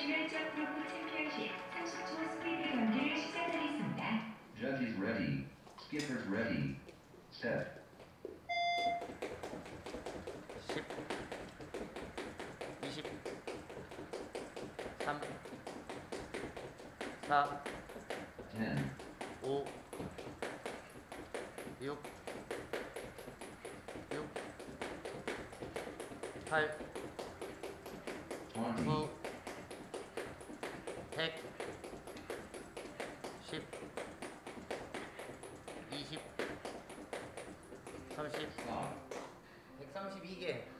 21점 프로 챔피언십 30초 스피드 경기를 시작하겠습니다. Judges ready. Skippers ready. Step. 10 20 3 4 10 5 6 6 8 9 100 10 20 30 132개.